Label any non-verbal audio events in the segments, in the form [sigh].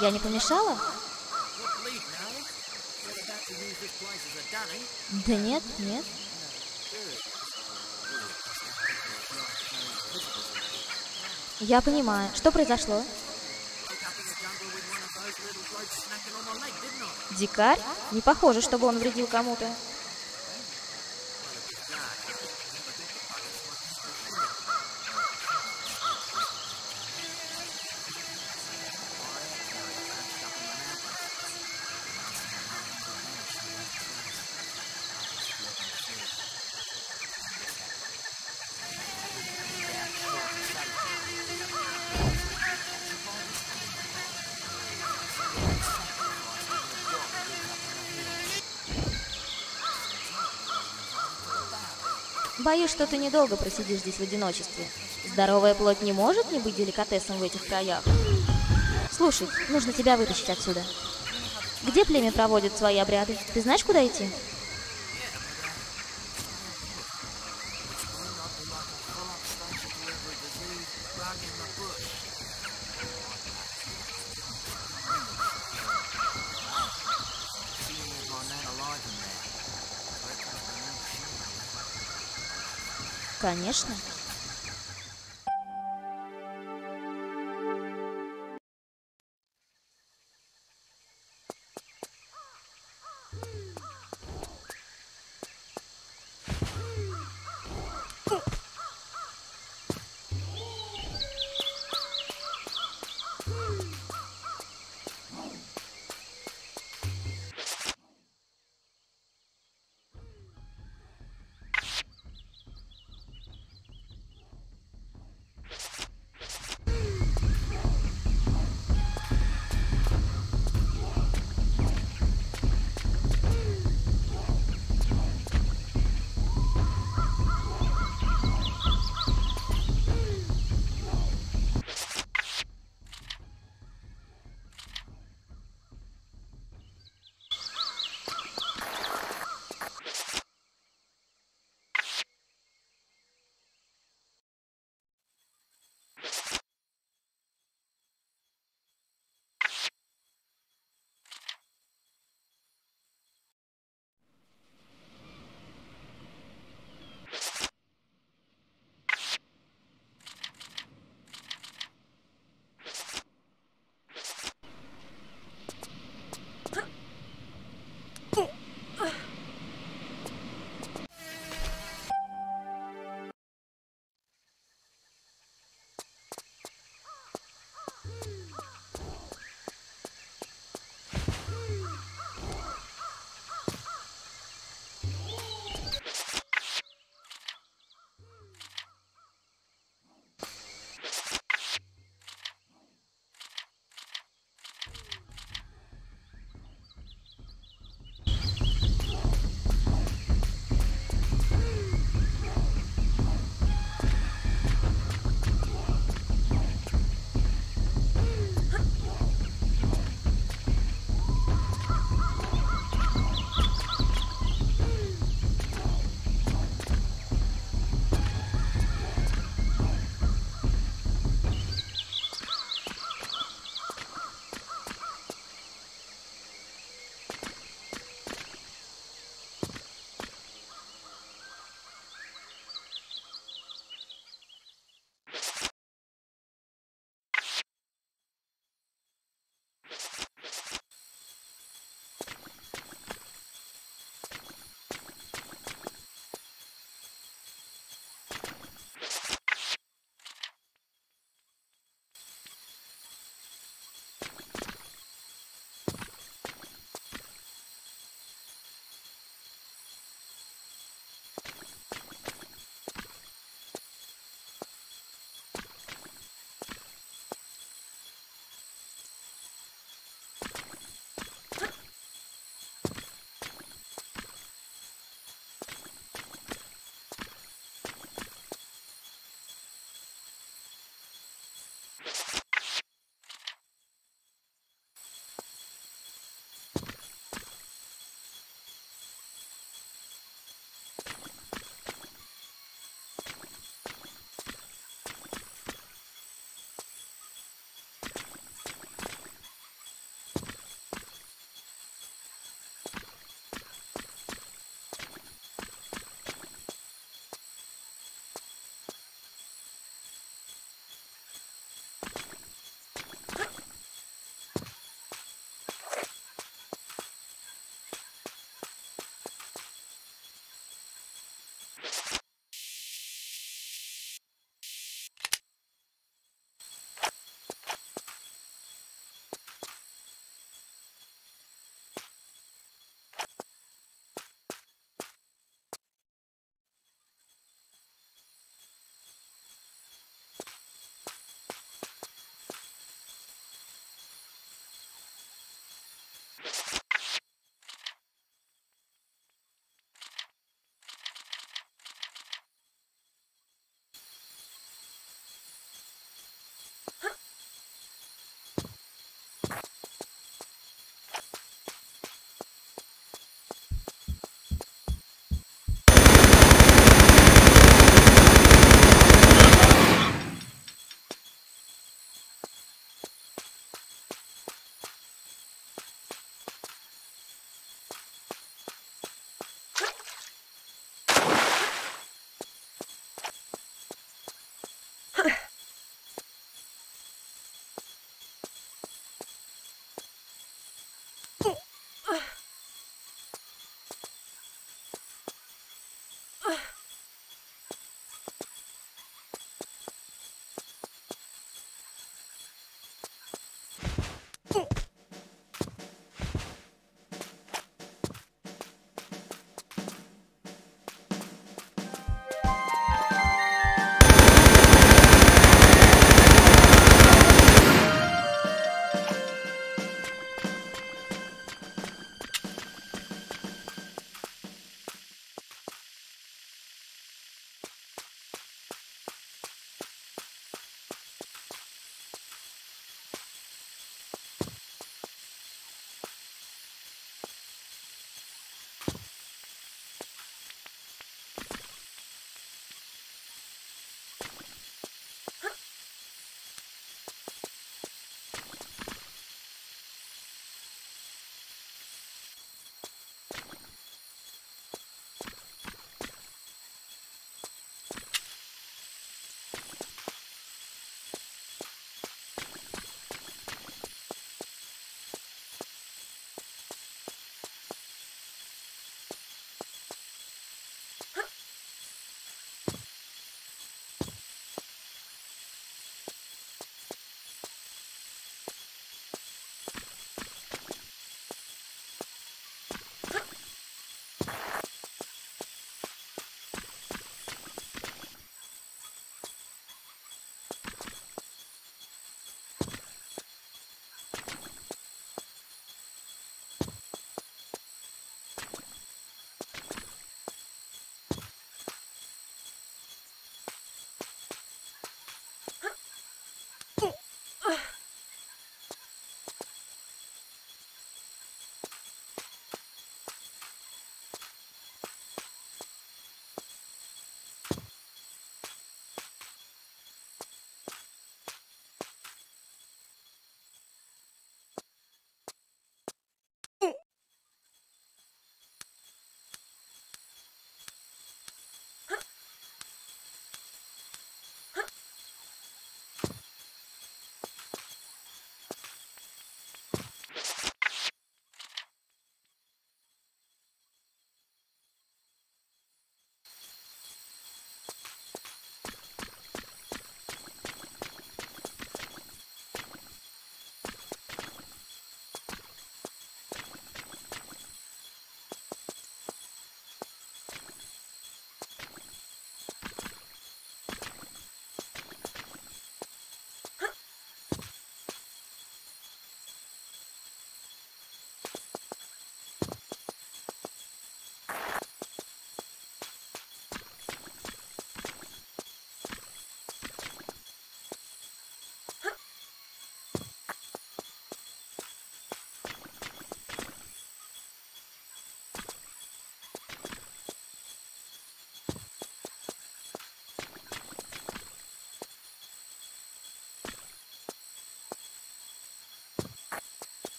Я не помешала? Да нет, нет. Я понимаю. Что произошло? Дикарь? Не похоже, чтобы он вредил кому-то. Боюсь, что ты недолго просидишь здесь в одиночестве. Здоровая плоть не может не быть деликатесом в этих краях. Слушай, нужно тебя вытащить отсюда. Где племя проводит свои обряды? Ты знаешь, куда идти? Конечно.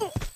Oh.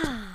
Ah. [sighs] [sighs]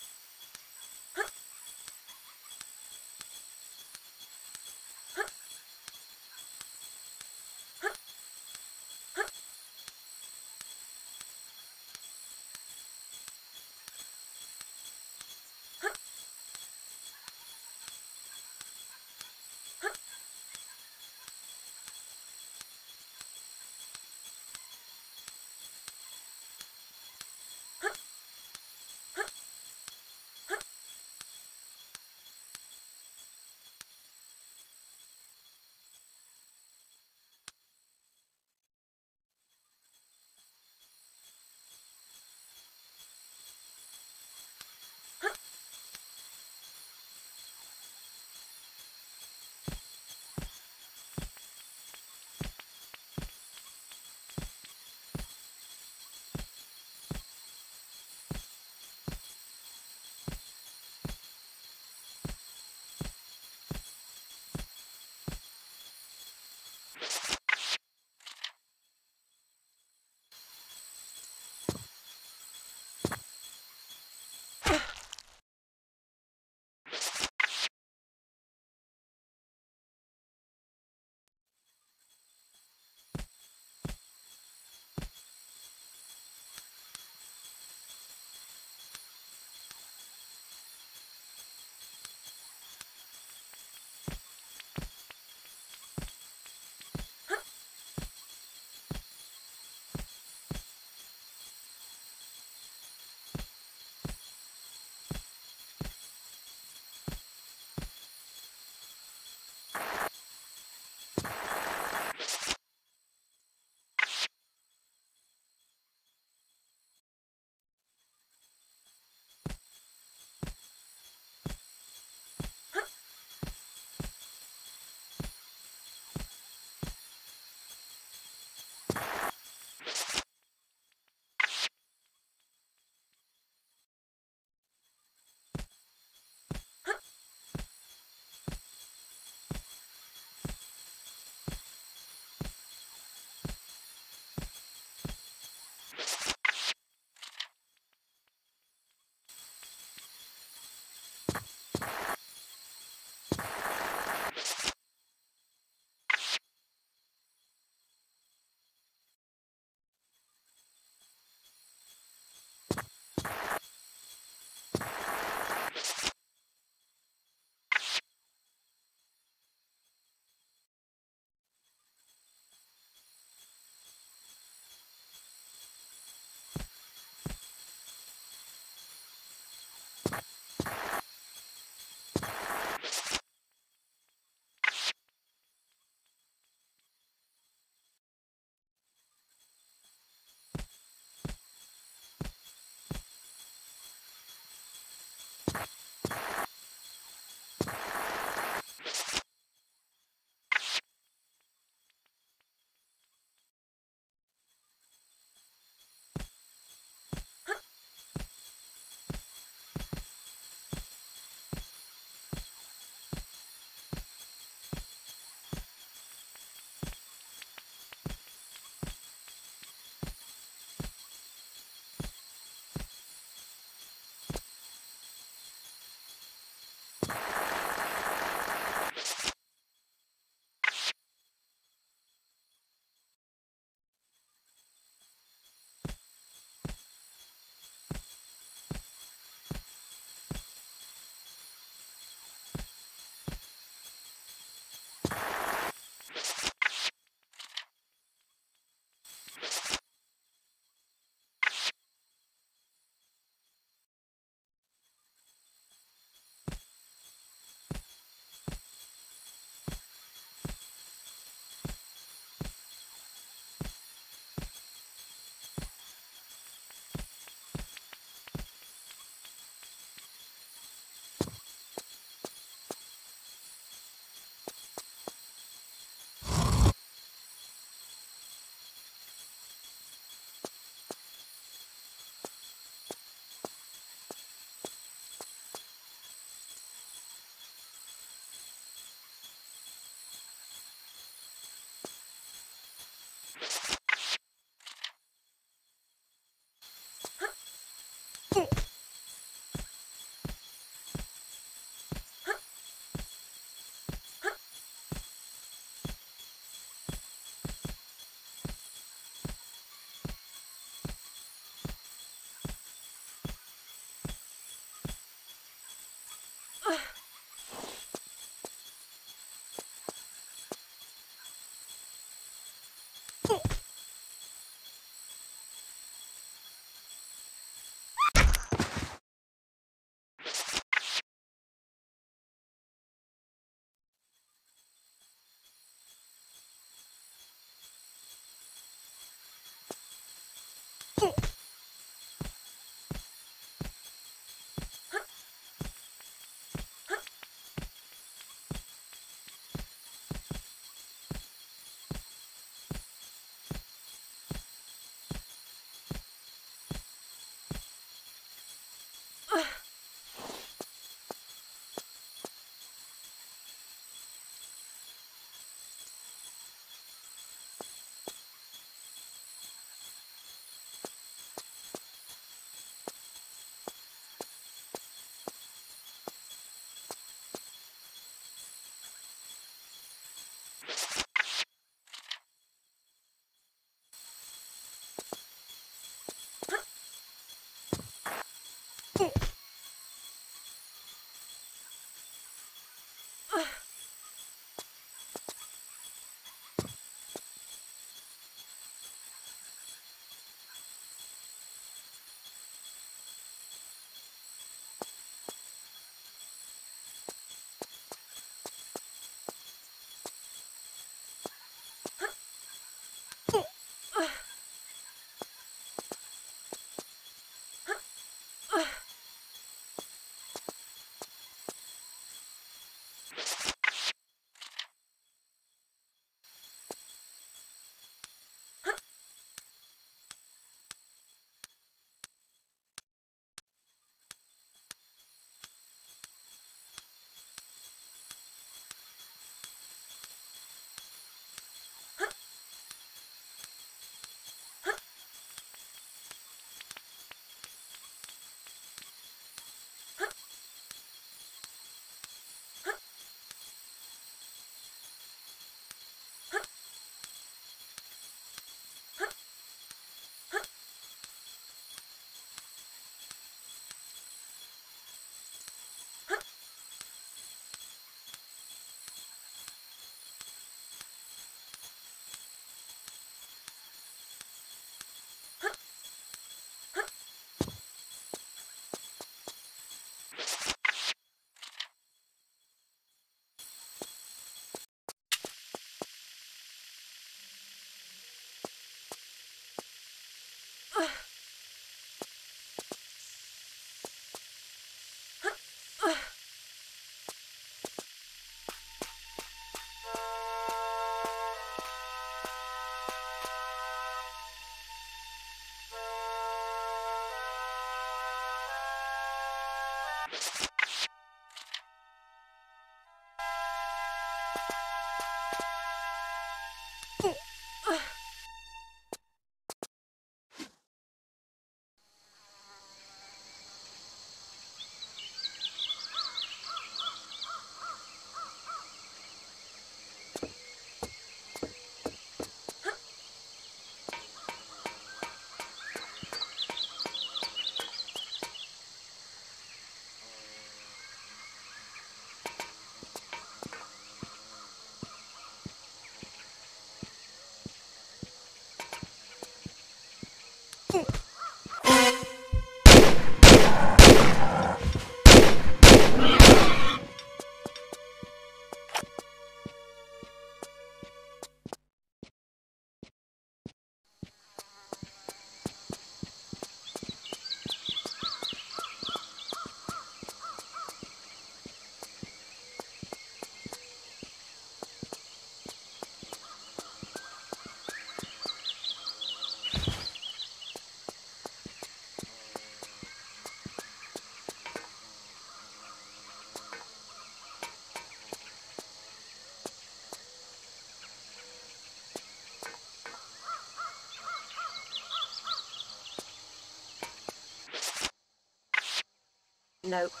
No.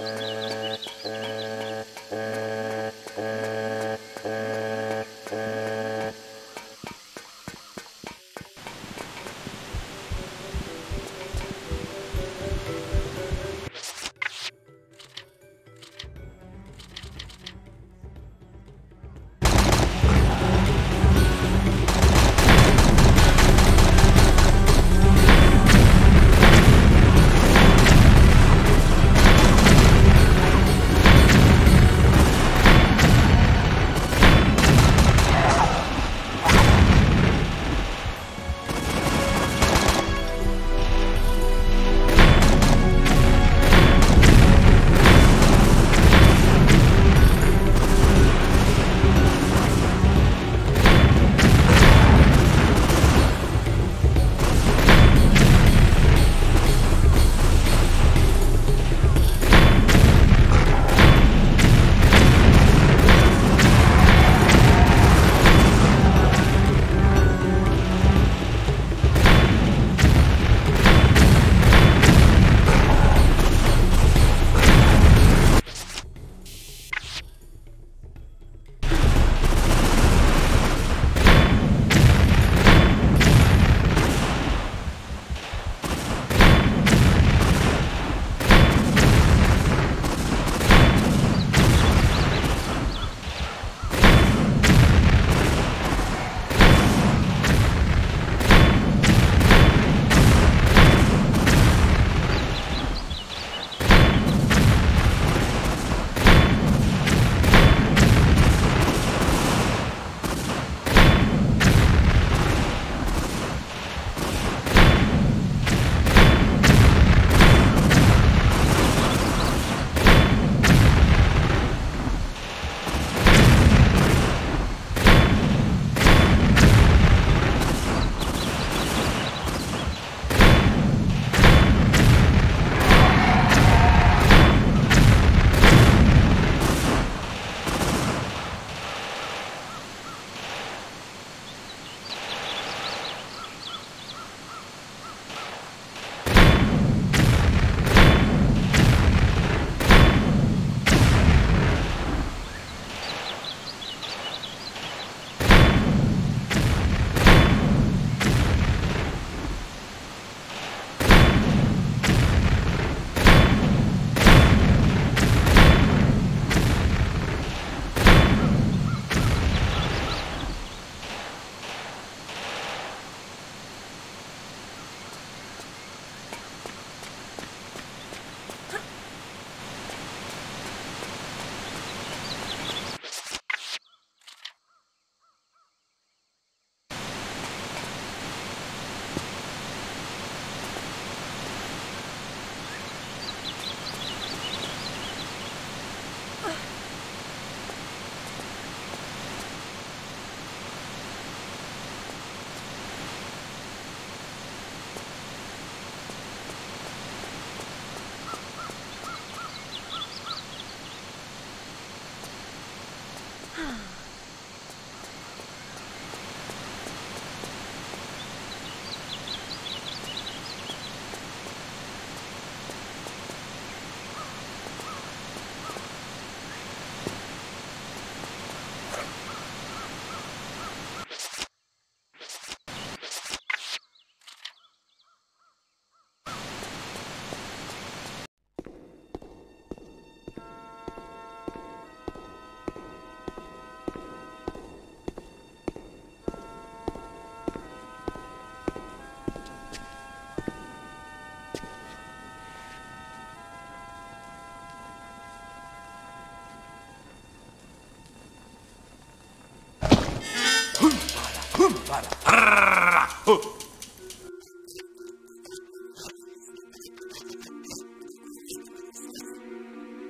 Mm-hmm.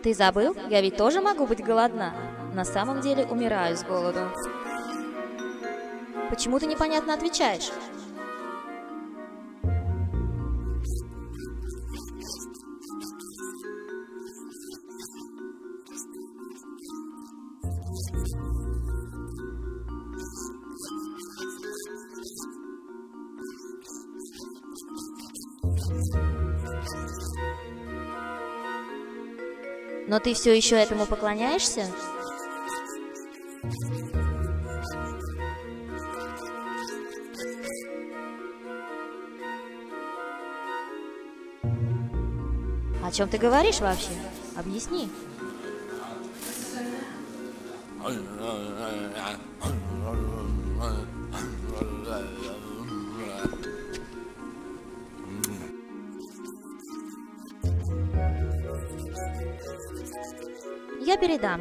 Ты забыл? Я ведь тоже могу быть голодна. На самом деле умираю с голоду. Почему ты непонятно отвечаешь? Ты все еще этому поклоняешься? О чем ты говоришь вообще? Объясни. Я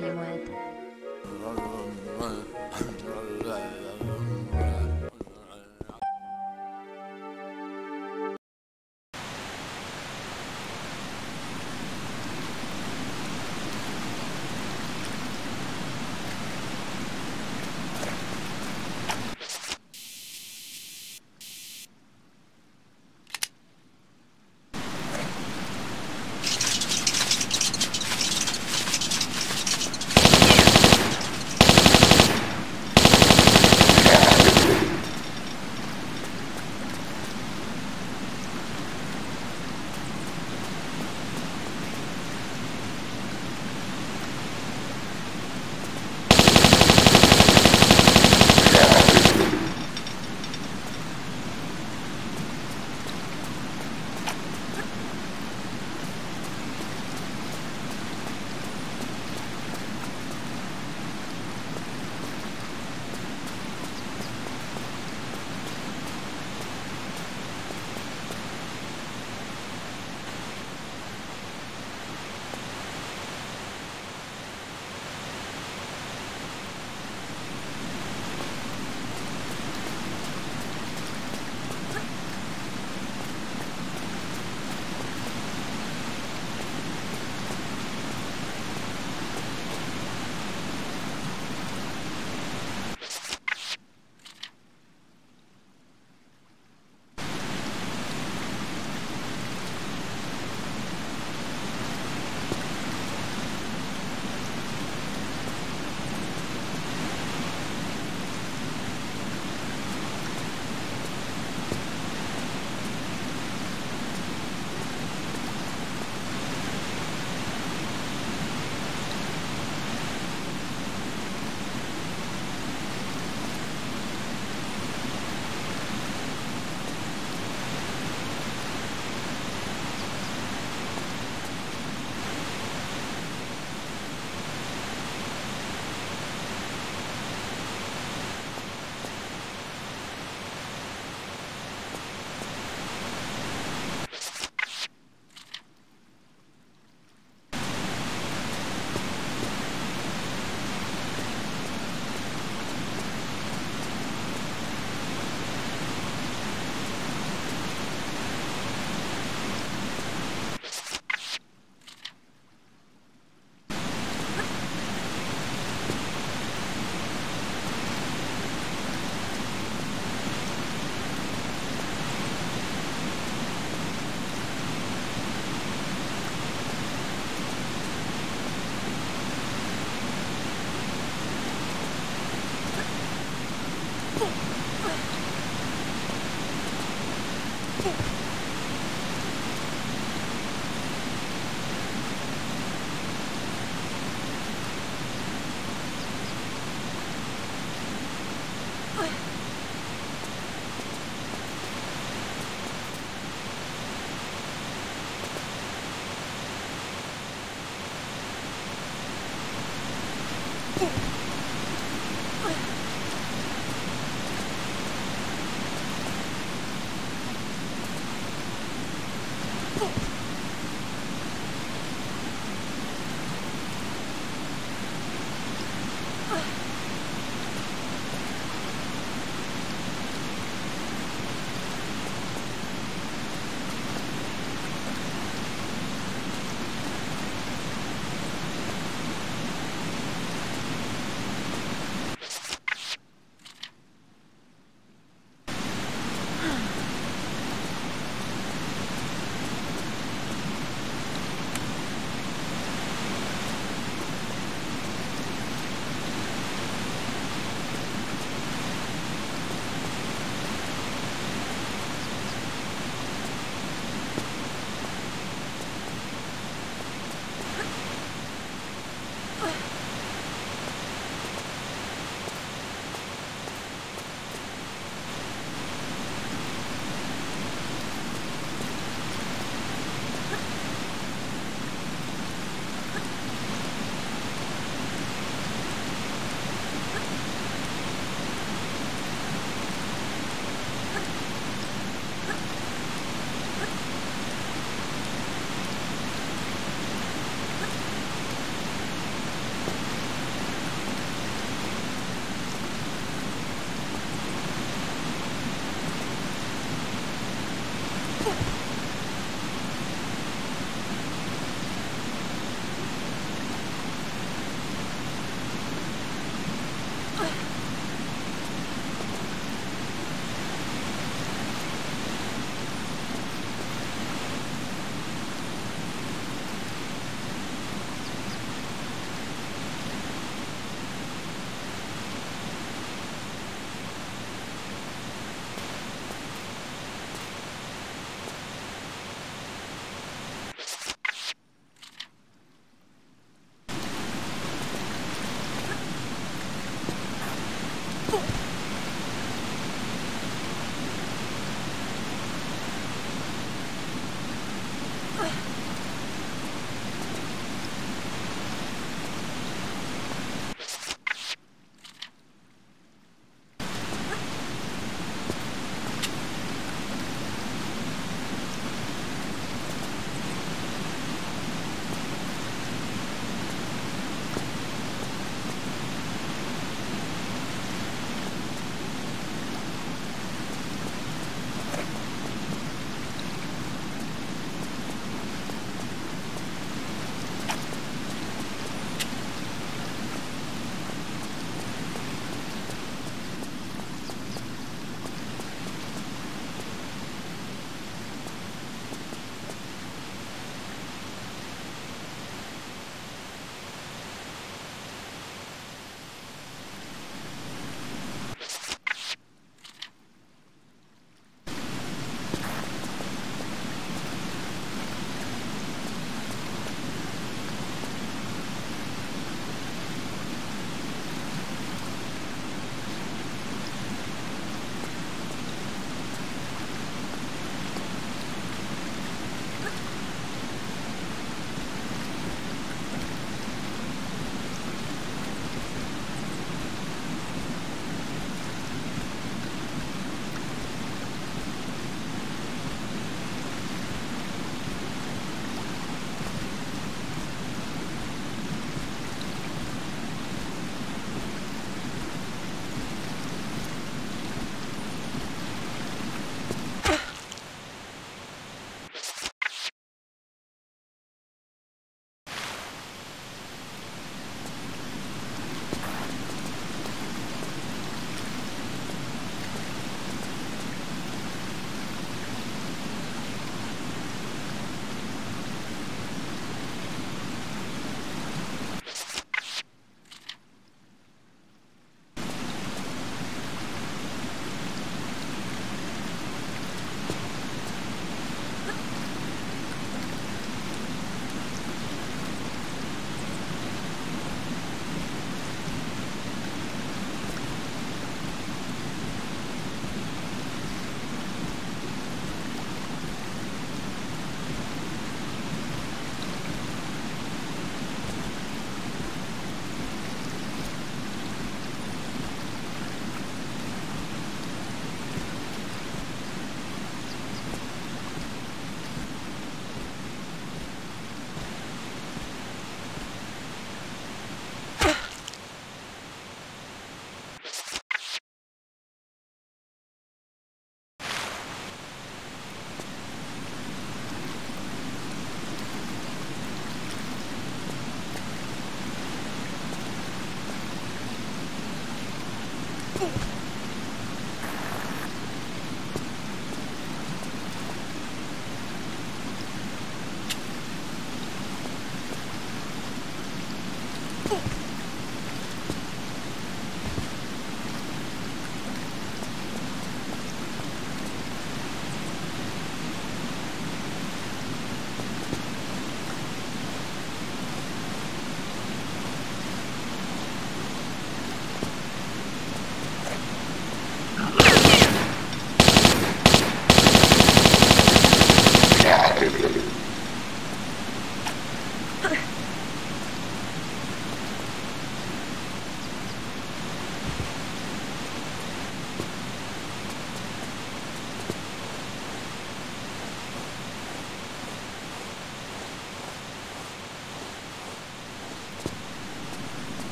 Ooh.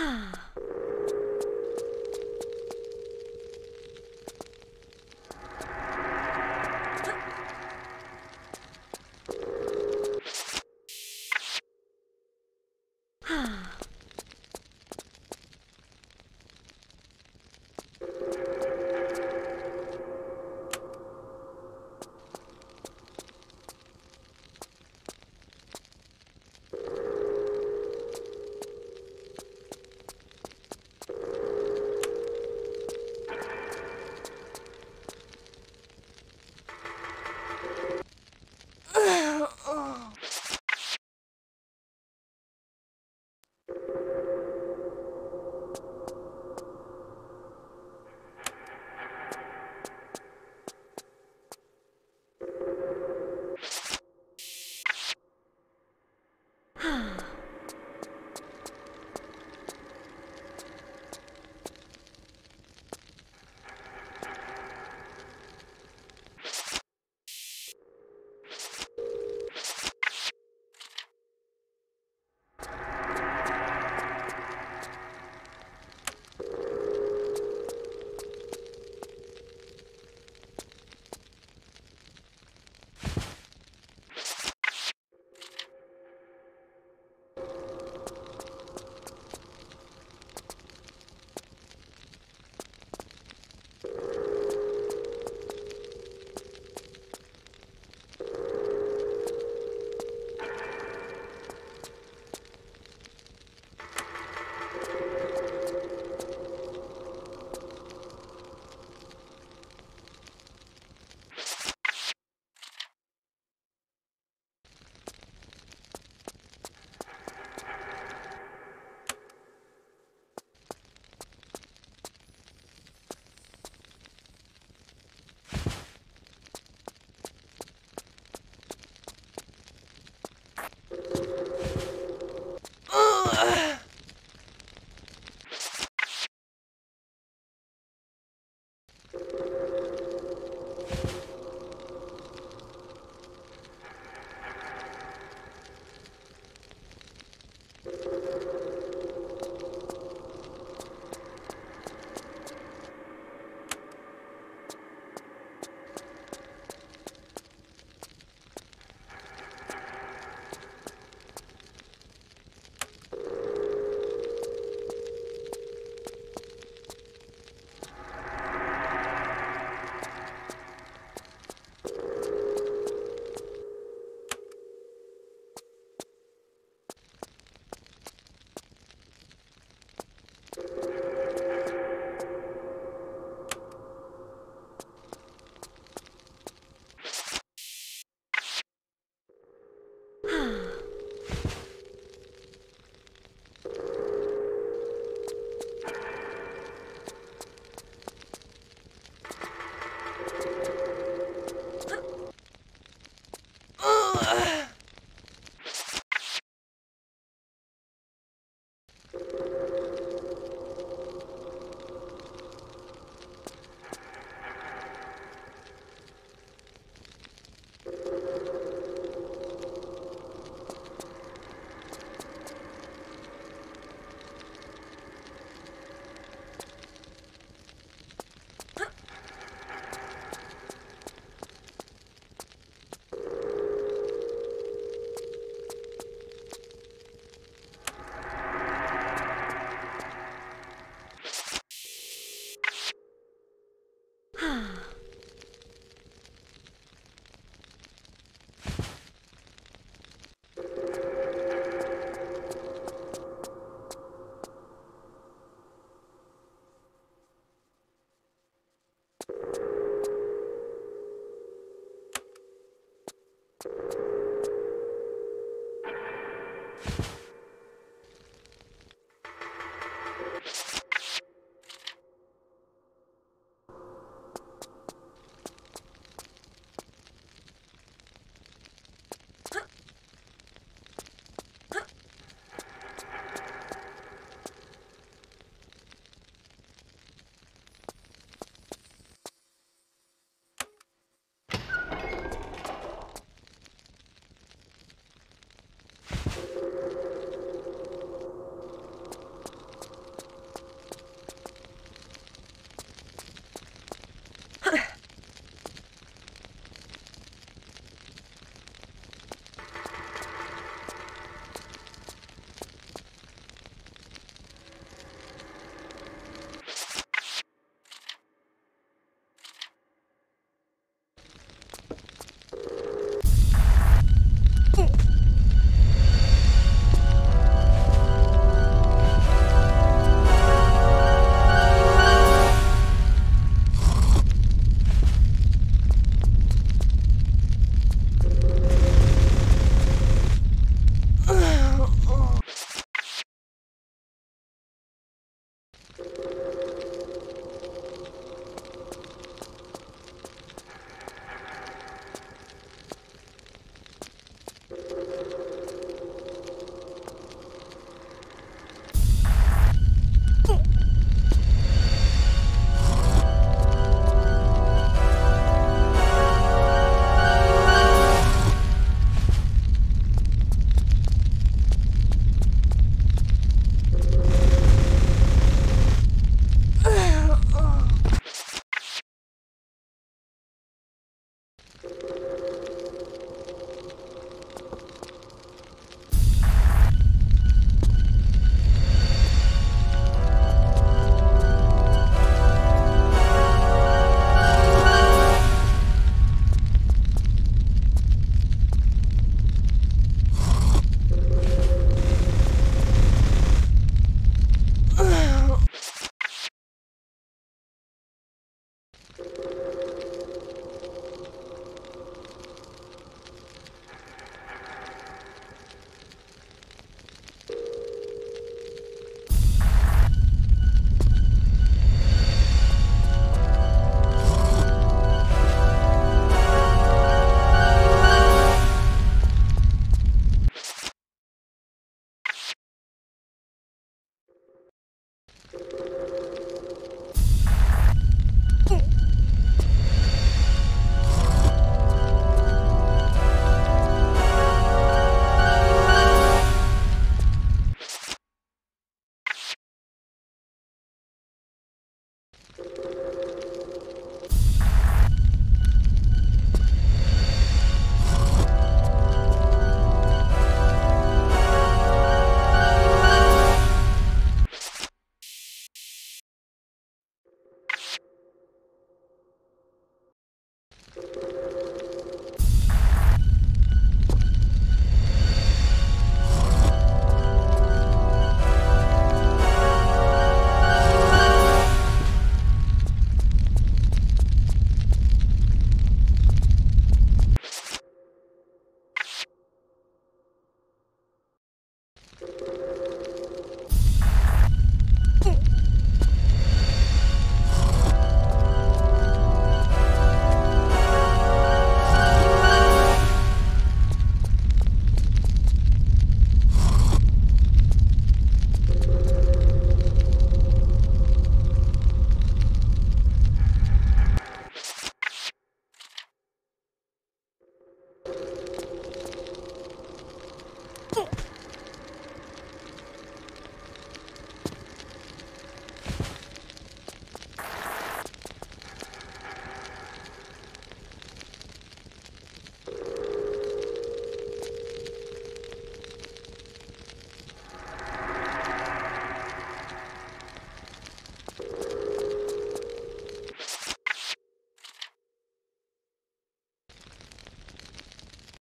Hmm